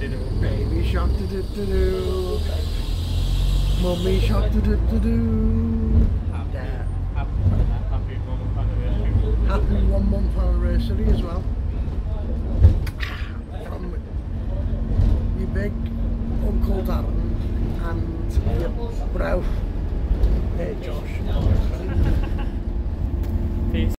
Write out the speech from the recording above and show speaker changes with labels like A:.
A: Baby
B: shark do do do do. Mommy shark do do do do. Happy, one month anniversary. As well. From my big uncle Darren and your bro, hey Josh.